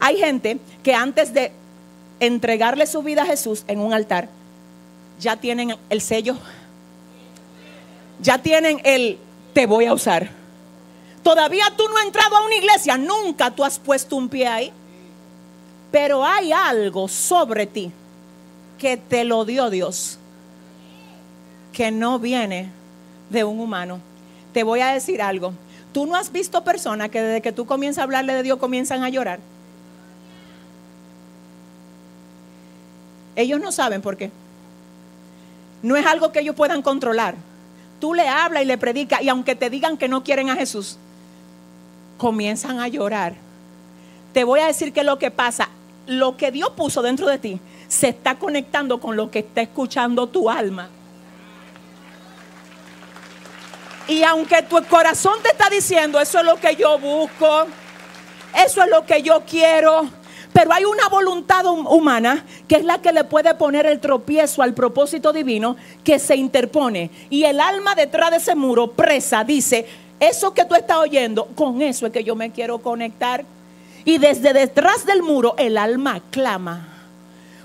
Hay gente que antes de entregarle su vida a Jesús en un altar, ya tienen el sello, ya tienen el te voy a usar. Todavía tú no has entrado a una iglesia, nunca tú has puesto un pie ahí. Pero hay algo sobre ti que te lo dio Dios, que no viene de un humano. Te voy a decir algo. Tú no has visto personas que desde que tú comienzas a hablarle de Dios comienzan a llorar. Ellos no saben por qué. No es algo que ellos puedan controlar. Tú le hablas y le predicas y aunque te digan que no quieren a Jesús, comienzan a llorar. Te voy a decir que lo que pasa, lo que Dios puso dentro de ti, se está conectando con lo que está escuchando tu alma. Y aunque tu corazón te está diciendo, eso es lo que yo busco, eso es lo que yo quiero, pero hay una voluntad humana que es la que le puede poner el tropiezo al propósito divino que se interpone. Y el alma detrás de ese muro, presa, dice, eso que tú estás oyendo, con eso es que yo me quiero conectar. Y desde detrás del muro el alma clama.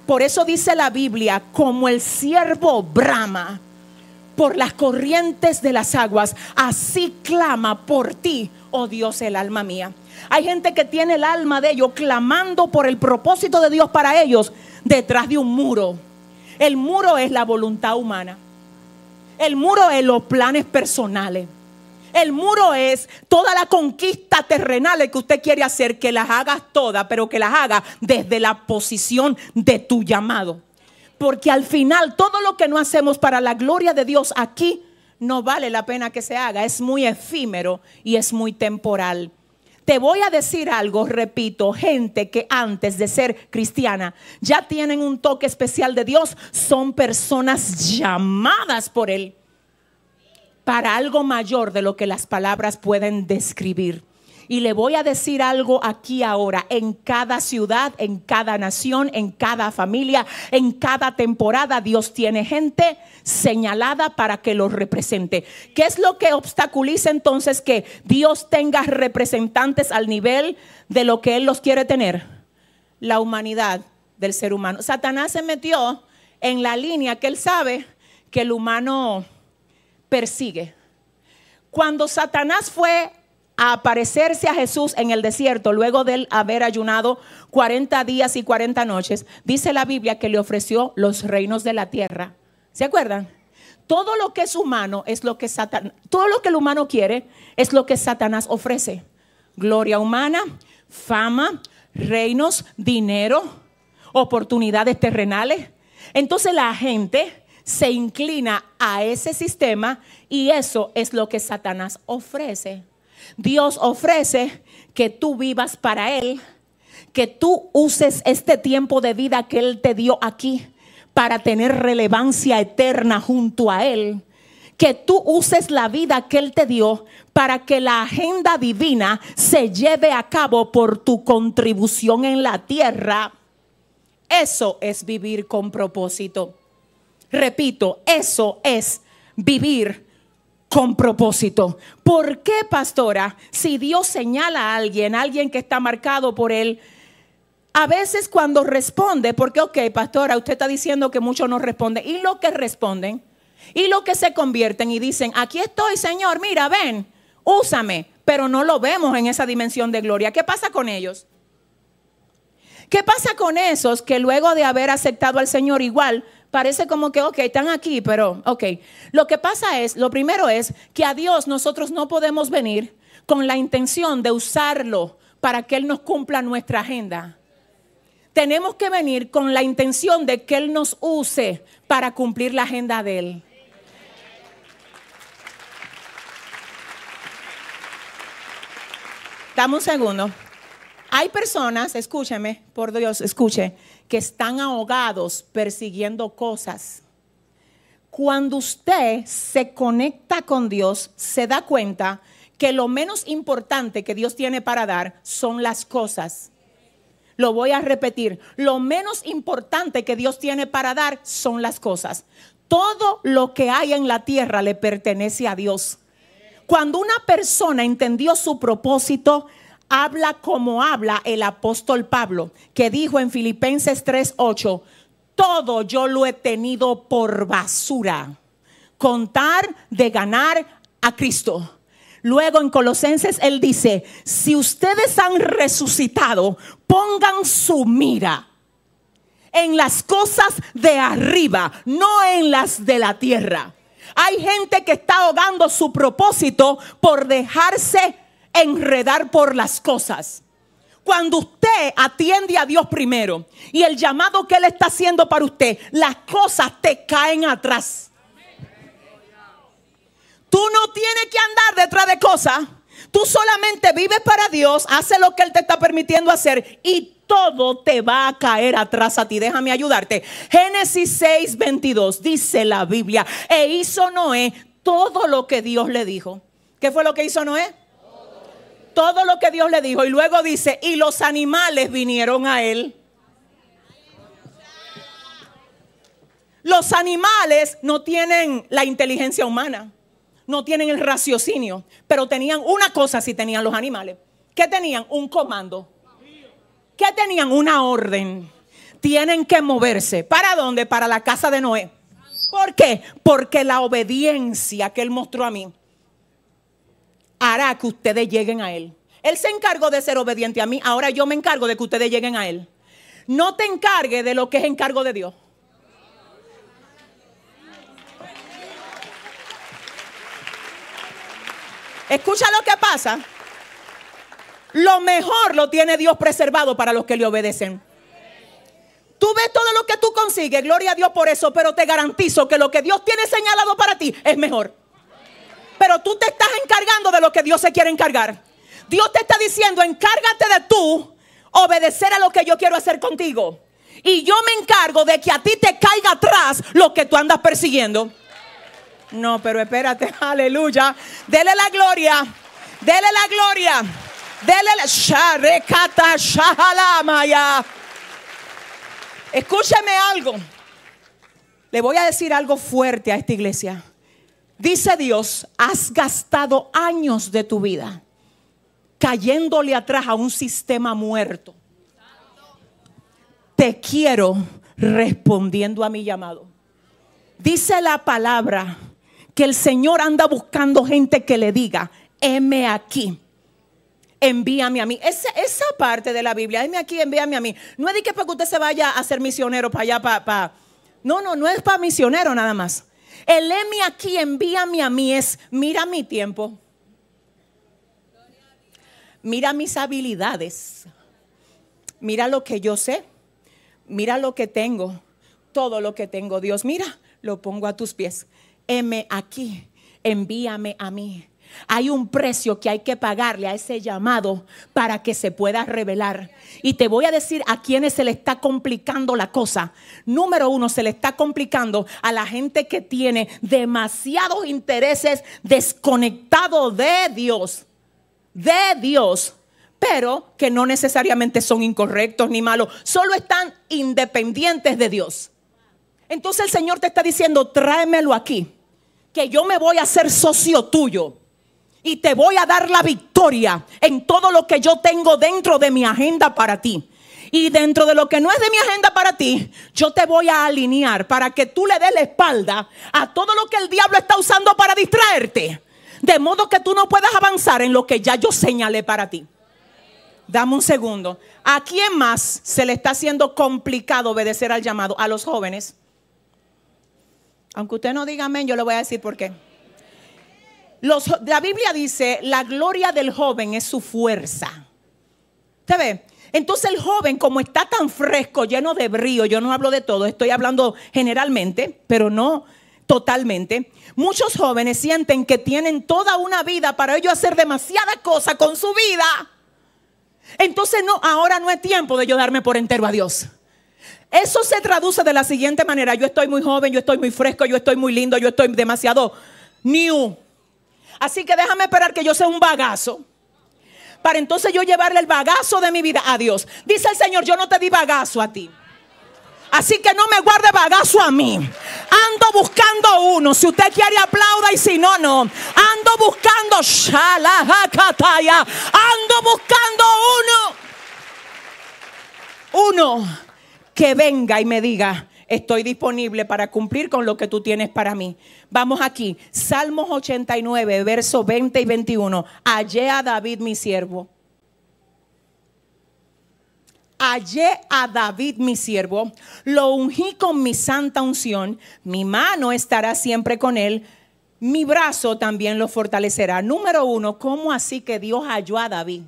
Por eso dice la Biblia, como el siervo brama por las corrientes de las aguas, así clama por ti, oh Dios, el alma mía. Hay gente que tiene el alma de ellos clamando por el propósito de Dios para ellos detrás de un muro. El muro es la voluntad humana. El muro es los planes personales. El muro es toda la conquista terrenal que usted quiere hacer, que las hagas todas, pero que las haga desde la posición de tu llamado. Porque al final todo lo que no hacemos para la gloria de Dios aquí no vale la pena que se haga. Es muy efímero y es muy temporal. Te voy a decir algo, repito, gente que antes de ser cristiana ya tienen un toque especial de Dios, son personas llamadas por Él para algo mayor de lo que las palabras pueden describir. Y le voy a decir algo aquí ahora, en cada ciudad, en cada nación, en cada familia, en cada temporada, Dios tiene gente señalada para que los represente. ¿Qué es lo que obstaculiza entonces que Dios tenga representantes al nivel de lo que Él los quiere tener? La humanidad del ser humano. Satanás se metió en la línea que Él sabe que el humano persigue. Cuando Satanás fue a aparecerse a Jesús en el desierto, luego de él haber ayunado 40 días y 40 noches, dice la Biblia que le ofreció los reinos de la tierra. ¿Se acuerdan? Todo lo que es humano es lo que Satanás, todo lo que el humano quiere es lo que Satanás ofrece. Gloria humana, fama, reinos, dinero, oportunidades terrenales. Entonces la gente se inclina a ese sistema y eso es lo que Satanás ofrece. Dios ofrece que tú vivas para Él, que tú uses este tiempo de vida que Él te dio aquí para tener relevancia eterna junto a Él. Que tú uses la vida que Él te dio para que la agenda divina se lleve a cabo por tu contribución en la tierra. Eso es vivir con propósito. Repito, eso es vivir con propósito. ¿Por qué, pastora? Si Dios señala a alguien, alguien que está marcado por él, a veces cuando responde, porque, ok, pastora, usted está diciendo que muchos no responden, y lo que responden, y lo que se convierten y dicen, aquí estoy, Señor, mira, ven, úsame, pero no lo vemos en esa dimensión de gloria. ¿Qué pasa con ellos? ¿Qué pasa con esos que luego de haber aceptado al Señor igual parece como que, ok, están aquí, pero, ok. Lo que pasa es, lo primero es que a Dios nosotros no podemos venir con la intención de usarlo para que Él nos cumpla nuestra agenda. Tenemos que venir con la intención de que Él nos use para cumplir la agenda de Él. Dame un segundo. Hay personas, escúcheme, por Dios, escuche, que están ahogados persiguiendo cosas. Cuando usted se conecta con Dios, se da cuenta que lo menos importante que Dios tiene para dar son las cosas. Lo voy a repetir, lo menos importante que Dios tiene para dar son las cosas. Todo lo que hay en la tierra le pertenece a Dios. Cuando una persona entendió su propósito, habla como habla el apóstol Pablo, que dijo en Filipenses 3:8, todo yo lo he tenido por basura, contar de ganar a Cristo. Luego en Colosenses él dice, si ustedes han resucitado, pongan su mira en las cosas de arriba, no en las de la tierra. Hay gente que está ahogando su propósito por dejarse enredar por las cosas. Cuando usted atiende a Dios primero y el llamado que Él está haciendo para usted, las cosas te caen atrás. Tú no tienes que andar detrás de cosas. Tú solamente vives para Dios, hace lo que Él te está permitiendo hacer y todo te va a caer atrás a ti. Déjame ayudarte. Génesis 6, 22 dice la Biblia, e hizo Noé todo lo que Dios le dijo. ¿Qué fue lo que hizo Noé? Todo lo que Dios le dijo. Y luego dice, y los animales vinieron a él. Los animales no tienen la inteligencia humana, no tienen el raciocinio, pero tenían una cosa si tenían los animales. ¿Qué tenían? Un comando. ¿Qué tenían? Una orden. Tienen que moverse. ¿Para dónde? Para la casa de Noé. ¿Por qué? Porque la obediencia que él mostró a mí hará que ustedes lleguen a Él. Él se encargó de ser obediente a mí, ahora yo me encargo de que ustedes lleguen a Él. No te encargue de lo que es encargo de Dios. Escucha lo que pasa. Lo mejor lo tiene Dios preservado para los que le obedecen. Tú ves todo lo que tú consigues, gloria a Dios por eso, pero te garantizo que lo que Dios tiene señalado para ti es mejor pero tú te estás encargando de lo que Dios se quiere encargar. Dios te está diciendo, encárgate de tú obedecer a lo que yo quiero hacer contigo. Y yo me encargo de que a ti te caiga atrás lo que tú andas persiguiendo. No, pero espérate, aleluya. Dele la gloria, dele la gloria, dele la. Escúcheme algo. Le voy a decir algo fuerte a esta iglesia. Dice Dios, has gastado años de tu vida cayéndole atrás a un sistema muerto. Te quiero respondiendo a mi llamado. Dice la palabra que el Señor anda buscando gente que le diga, heme aquí envíame a mí. Esa, esa, parte de la Biblia, heme aquí, envíame a mí. No es de que para que usted se vaya a ser misionero para allá, para, para. No, no, no es para misionero nada más. El aquí, envíame a mí, es mira mi tiempo. Mira mis habilidades. Mira lo que yo sé. Mira lo que tengo. Todo lo que tengo, Dios, mira, lo pongo a tus pies. Heme aquí, envíame a mí. Hay un precio que hay que pagarle a ese llamado para que se pueda revelar. Y te voy a decir a quienes se le está complicando la cosa. Número uno, se le está complicando a la gente que tiene demasiados intereses desconectados de Dios. De Dios. Pero que no necesariamente son incorrectos ni malos. Solo están independientes de Dios. Entonces el Señor te está diciendo, tráemelo aquí. Que yo me voy a hacer socio tuyo y te voy a dar la victoria en todo lo que yo tengo dentro de mi agenda para ti. Y dentro de lo que no es de mi agenda para ti, yo te voy a alinear para que tú le des la espalda a todo lo que el diablo está usando para distraerte. De modo que tú no puedas avanzar en lo que ya yo señalé para ti. Dame un segundo. ¿A quién más se le está haciendo complicado obedecer al llamado? A los jóvenes. Aunque usted no diga amén, yo le voy a decir por qué la Biblia dice, la gloria del joven es su fuerza. ¿Usted ve? Entonces el joven, como está tan fresco, lleno de brío, yo no hablo de todo, estoy hablando generalmente, pero no totalmente. Muchos jóvenes sienten que tienen toda una vida para ellos hacer demasiada cosa con su vida. Entonces no, ahora no es tiempo de yo darme por entero a Dios. Eso se traduce de la siguiente manera, yo estoy muy joven, yo estoy muy fresco, yo estoy muy lindo, yo estoy demasiado new. Así que déjame esperar que yo sea un bagazo. Para entonces yo llevarle el bagazo de mi vida a Dios. Dice el Señor, yo no te di bagazo a ti. Así que no me guarde bagazo a mí. Ando buscando uno. Si usted quiere aplauda y si no, no. Ando buscando Ando buscando uno. Uno que venga y me diga, estoy disponible para cumplir con lo que tú tienes para mí. Vamos aquí, Salmos 89, versos 20 y 21. Hallé a David mi siervo hallé a David mi siervo, lo ungí con mi santa unción, mi mano estará siempre con él, mi brazo también lo fortalecerá. Número uno, ¿cómo así que Dios halló a David?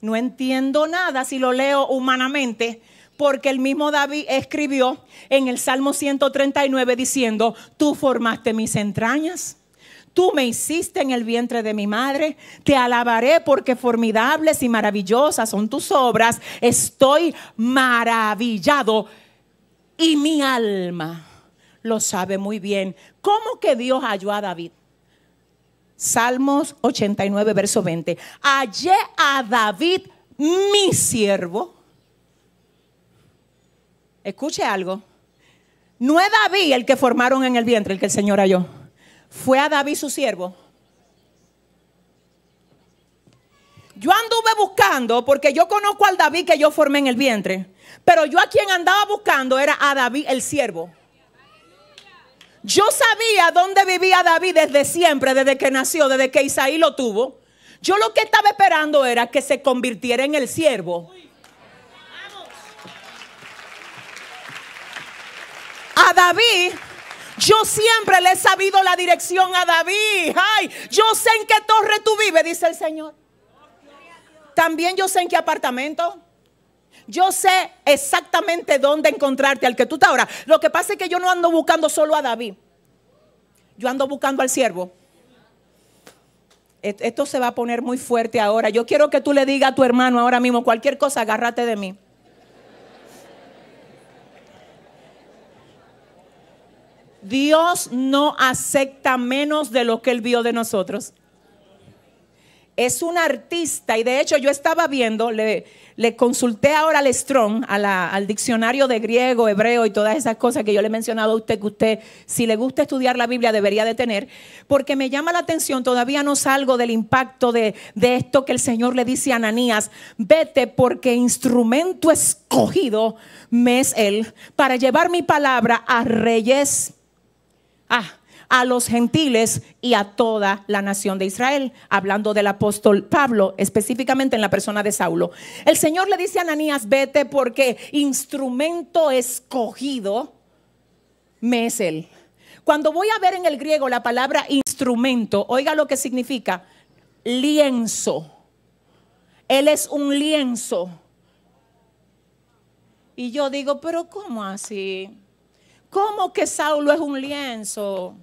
No entiendo nada si lo leo humanamente, porque el mismo David escribió en el Salmo 139 diciendo, tú formaste mis entrañas Tú me hiciste en el vientre de mi madre. Te alabaré porque formidables y maravillosas son tus obras. Estoy maravillado y mi alma lo sabe muy bien. ¿Cómo que Dios halló a David? Salmos 89, verso 20. Hallé a David, mi siervo. Escuche algo. No es David el que formaron en el vientre, el que el Señor halló fue a David su siervo. Yo anduve buscando porque yo conozco al David que yo formé en el vientre. Pero yo a quien andaba buscando era a David el siervo. Yo sabía dónde vivía David desde siempre, desde que nació, desde que Isaí lo tuvo. Yo lo que estaba esperando era que se convirtiera en el siervo. A David yo siempre le he sabido la dirección a David. Ay, yo sé en qué torre tú vives, dice el Señor. También yo sé en qué apartamento. Yo sé exactamente dónde encontrarte al que tú estás ahora. Lo que pasa es que yo no ando buscando solo a David. Yo ando buscando al siervo. Esto se va a poner muy fuerte ahora. Yo quiero que tú le digas a tu hermano ahora mismo cualquier cosa, agárrate de mí. Dios no acepta menos de lo que Él vio de nosotros. Es un artista y de hecho yo estaba viendo, le, consulté ahora al Strong, al diccionario de griego, hebreo y todas esas cosas que yo le he mencionado a usted, que usted, si le gusta estudiar la Biblia, debería de tener, porque me llama la atención, todavía no salgo del impacto de, de esto que el Señor le dice a Ananías, vete porque instrumento escogido me es Él para llevar mi palabra a reyes Ah, a los gentiles y a toda la nación de Israel, hablando del apóstol Pablo, específicamente en la persona de Saulo. El Señor le dice a Ananías, vete porque instrumento escogido me es él. Cuando voy a ver en el griego la palabra instrumento, oiga lo que significa lienzo. Él es un lienzo. Y yo digo, pero ¿cómo así? ¿Cómo que Saulo es un lienzo?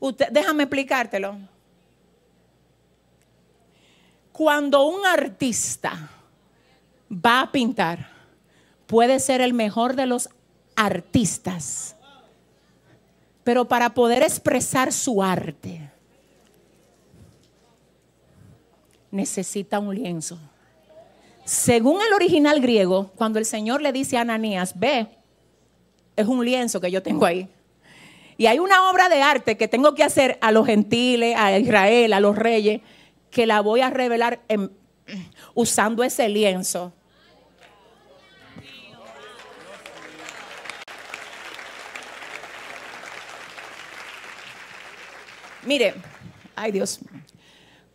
Usted, déjame explicártelo. Cuando un artista va a pintar, puede ser el mejor de los artistas, pero para poder expresar su arte, necesita un lienzo. Según el original griego, cuando el Señor le dice a Ananías, ve, es un lienzo que yo tengo ahí. Y hay una obra de arte que tengo que hacer a los gentiles, a Israel, a los reyes, que la voy a revelar usando ese lienzo. Mire, ay Dios,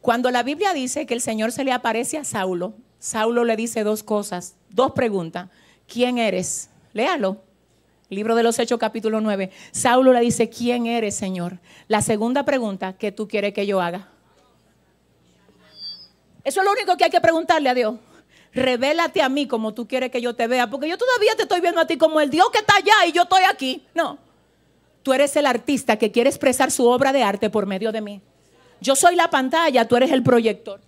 cuando la Biblia dice que el Señor se le aparece a Saulo, Saulo le dice dos cosas, dos preguntas. ¿Quién eres? Léalo. Libro de los Hechos, capítulo 9. Saulo le dice, ¿quién eres, Señor? La segunda pregunta, ¿qué tú quieres que yo haga? Eso es lo único que hay que preguntarle a Dios. Revélate a mí como tú quieres que yo te vea, porque yo todavía te estoy viendo a ti como el Dios que está allá y yo estoy aquí. No, tú eres el artista que quiere expresar su obra de arte por medio de mí. Yo soy la pantalla, tú eres el proyector.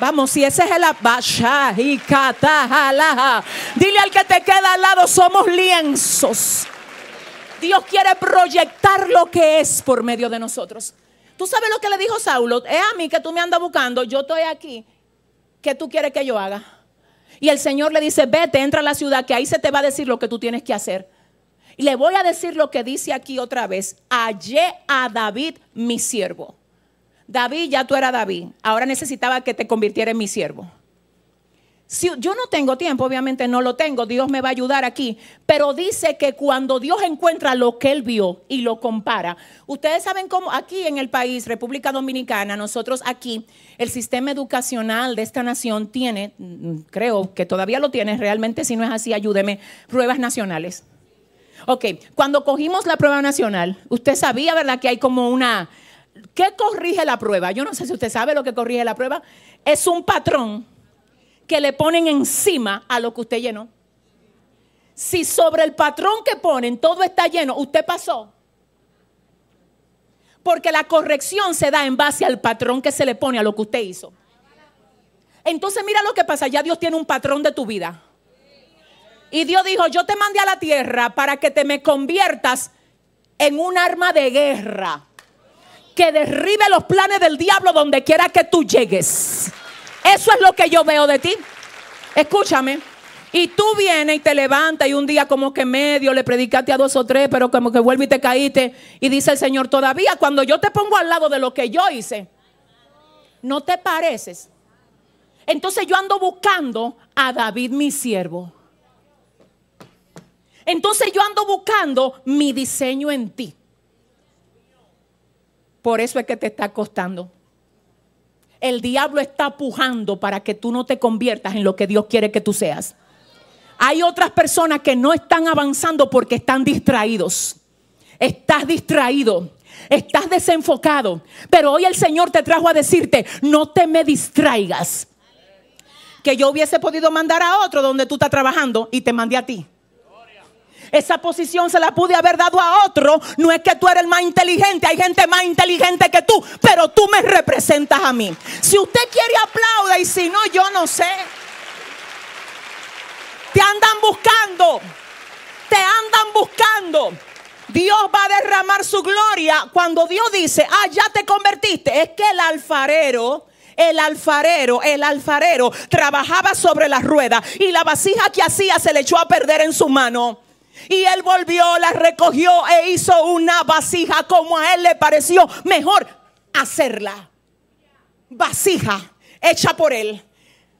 Vamos, si ese es el abasha y Dile al que te queda al lado, somos lienzos. Dios quiere proyectar lo que es por medio de nosotros. Tú sabes lo que le dijo Saulo, es a mí que tú me andas buscando, yo estoy aquí. ¿Qué tú quieres que yo haga? Y el Señor le dice, vete, entra a la ciudad, que ahí se te va a decir lo que tú tienes que hacer. Y le voy a decir lo que dice aquí otra vez. Hallé a David mi siervo. David, ya tú eras David. Ahora necesitaba que te convirtiera en mi siervo. Si yo no tengo tiempo, obviamente no lo tengo, Dios me va a ayudar aquí, pero dice que cuando Dios encuentra lo que él vio y lo compara, ustedes saben cómo aquí en el país, República Dominicana, nosotros aquí, el sistema educacional de esta nación tiene, mm, creo que todavía lo tiene, realmente si no es así, ayúdeme, pruebas nacionales. Ok, cuando cogimos la prueba nacional, usted sabía, ¿verdad? Que hay como una... ¿Qué corrige la prueba? Yo no sé si usted sabe lo que corrige la prueba. Es un patrón que le ponen encima a lo que usted llenó. Si sobre el patrón que ponen todo está lleno, usted pasó. Porque la corrección se da en base al patrón que se le pone a lo que usted hizo. Entonces mira lo que pasa, ya Dios tiene un patrón de tu vida. Y Dios dijo, yo te mandé a la tierra para que te me conviertas en un arma de guerra que derribe los planes del diablo donde quiera que tú llegues. Eso es lo que yo veo de ti. Escúchame. Y tú vienes y te levantas y un día como que medio le predicaste a dos o tres, pero como que vuelve y te caíste. Y dice el Señor, todavía cuando yo te pongo al lado de lo que yo hice, no te pareces. Entonces yo ando buscando a David mi siervo. Entonces yo ando buscando mi diseño en ti. Por eso es que te está costando. El diablo está pujando para que tú no te conviertas en lo que Dios quiere que tú seas. Hay otras personas que no están avanzando porque están distraídos. Estás distraído. Estás desenfocado. Pero hoy el Señor te trajo a decirte, no te me distraigas. Que yo hubiese podido mandar a otro donde tú estás trabajando y te mandé a ti. Esa posición se la pude haber dado a otro. No es que tú eres el más inteligente, hay gente más inteligente que tú, pero tú me representas a mí. Si usted quiere aplauda y si no, yo no sé. Te andan buscando, te andan buscando. Dios va a derramar su gloria cuando Dios dice, ah, ya te convertiste. Es que el alfarero el alfarero, el alfarero trabajaba sobre la rueda y la vasija que hacía se le echó a perder en su mano. Y él volvió, la recogió e hizo una vasija como a él le pareció mejor hacerla. Vasija hecha por él.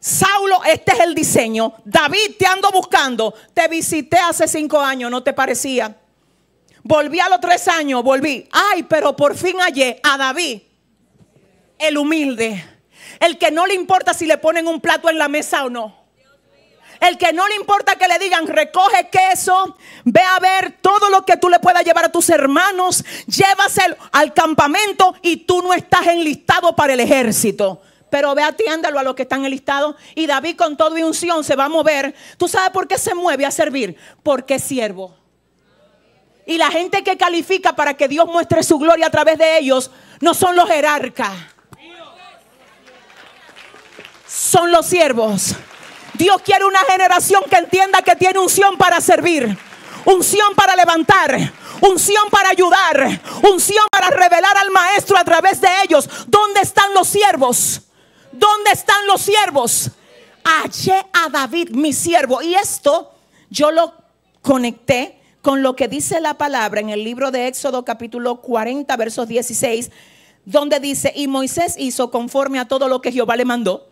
Saulo, este es el diseño. David, te ando buscando. Te visité hace cinco años, no te parecía. Volví a los tres años, volví. Ay, pero por fin hallé a David, el humilde. El que no le importa si le ponen un plato en la mesa o no. El que no le importa que le digan, recoge queso, ve a ver todo lo que tú le puedas llevar a tus hermanos, llévaselo al campamento y tú no estás enlistado para el ejército. Pero ve atiéndalo a los que están enlistados. Y David con todo y unción se va a mover. ¿Tú sabes por qué se mueve a servir? Porque es siervo. Y la gente que califica para que Dios muestre su gloria a través de ellos no son los jerarcas. Son los siervos. Dios quiere una generación que entienda que tiene unción para servir, unción para levantar, unción para ayudar, unción para revelar al maestro a través de ellos. ¿Dónde están los siervos? ¿Dónde están los siervos? Hallé a David, mi siervo. Y esto yo lo conecté con lo que dice la palabra en el libro de Éxodo capítulo 40, versos 16, donde dice, y Moisés hizo conforme a todo lo que Jehová le mandó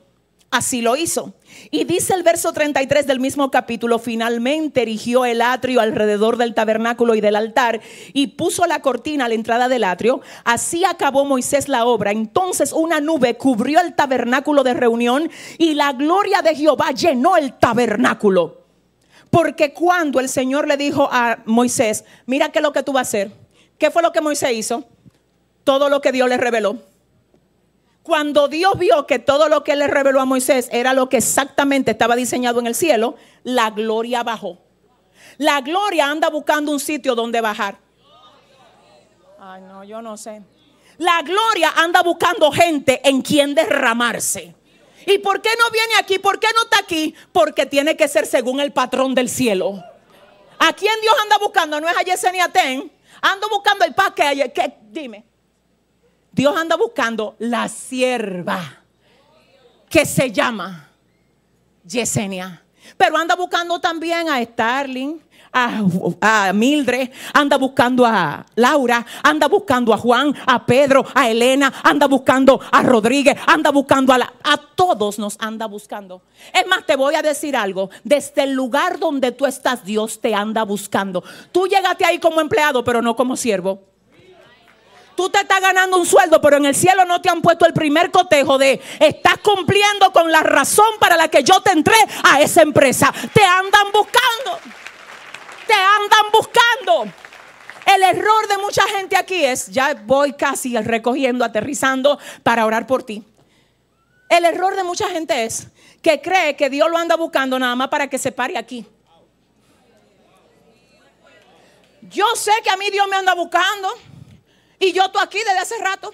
Así lo hizo. Y dice el verso 33 del mismo capítulo, finalmente erigió el atrio alrededor del tabernáculo y del altar y puso la cortina a la entrada del atrio. Así acabó Moisés la obra. Entonces una nube cubrió el tabernáculo de reunión y la gloria de Jehová llenó el tabernáculo. Porque cuando el Señor le dijo a Moisés, mira qué es lo que tú vas a hacer, ¿qué fue lo que Moisés hizo? Todo lo que Dios le reveló. Cuando Dios vio que todo lo que le reveló a Moisés era lo que exactamente estaba diseñado en el cielo, la gloria bajó. La gloria anda buscando un sitio donde bajar. Ay, no, yo no sé. La gloria anda buscando gente en quien derramarse. ¿Y por qué no viene aquí? ¿Por qué no está aquí? Porque tiene que ser según el patrón del cielo. ¿A quién Dios anda buscando? No es a Yesenia Ten. Ando buscando el paquete. Que, dime. Dios anda buscando la sierva que se llama Yesenia. Pero anda buscando también a Starling, a, Mildred, anda buscando a Laura, anda buscando a Juan, a Pedro, a Elena, anda buscando a Rodríguez, anda buscando a a todos nos anda buscando. Es más, te voy a decir algo, desde el lugar donde tú estás, Dios te anda buscando. Tú llegaste ahí como empleado, pero no como siervo. Tú te estás ganando un sueldo, pero en el cielo no te han puesto el primer cotejo de estás cumpliendo con la razón para la que yo te entré a esa empresa. Te andan buscando te andan buscando. El error de mucha gente aquí es, ya voy casi recogiendo, aterrizando para orar por ti. El error de mucha gente es que cree que Dios lo anda buscando nada más para que se pare aquí. Yo sé que a mí Dios me anda buscando y yo estoy aquí desde hace rato.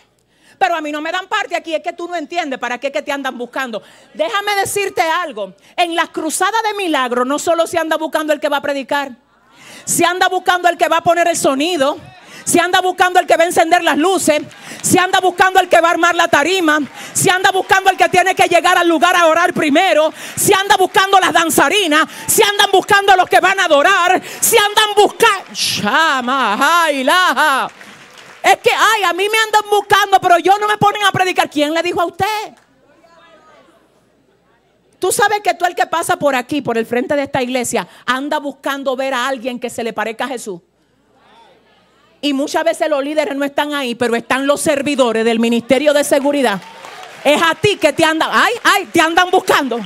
Pero a mí no me dan parte aquí, es que tú no entiendes para qué que te andan buscando. Déjame decirte algo, en las cruzadas de milagro no solo se anda buscando el que va a predicar. Se anda buscando el que va a poner el sonido. Se anda buscando el que va a encender las luces. Se anda buscando el que va a armar la tarima. Se anda buscando el que tiene que llegar al lugar a orar primero. Se anda buscando las danzarinas. Se andan buscando los que van a adorar. Se andan buscando. Es que, ay, a mí me andan buscando, pero yo no me ponen a predicar. ¿Quién le dijo a usted? Tú sabes que tú el que pasa por aquí, por el frente de esta iglesia, anda buscando ver a alguien que se le parezca a Jesús. Y muchas veces los líderes no están ahí, pero están los servidores del Ministerio de Seguridad. Es a ti que te andan, ay, ay, te andan buscando.